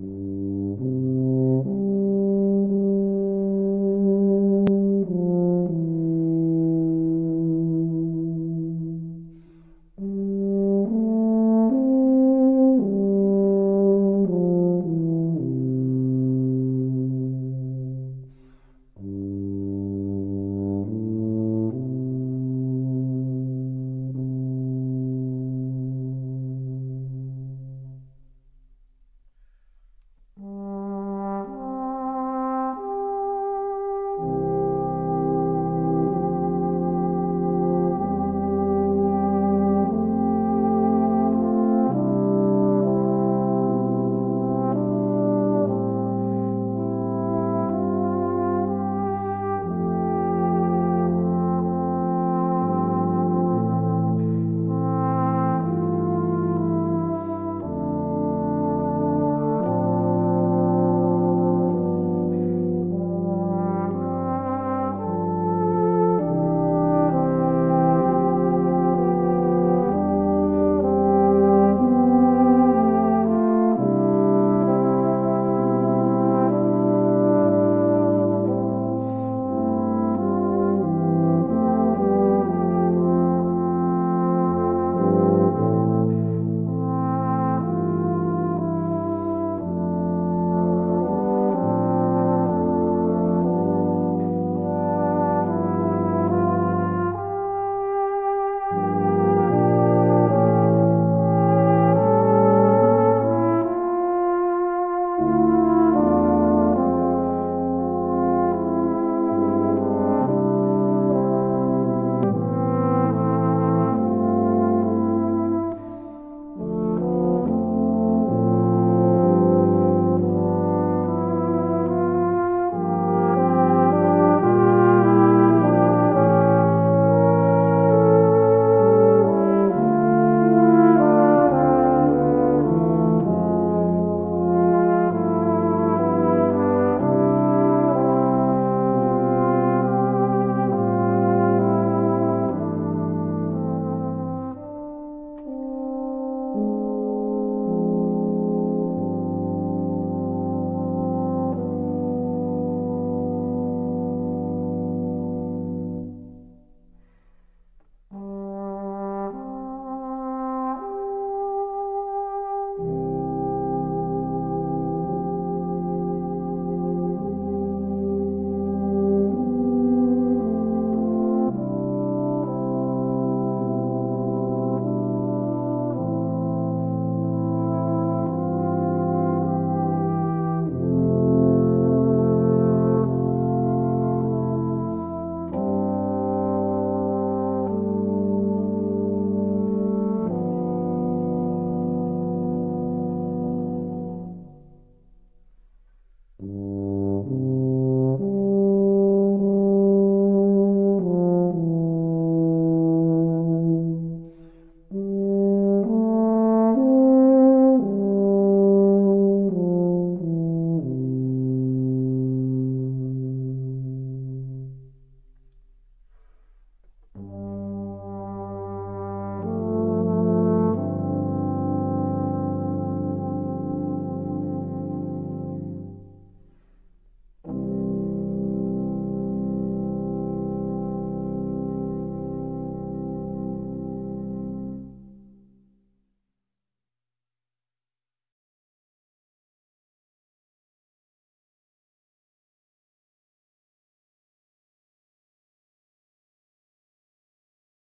Mm.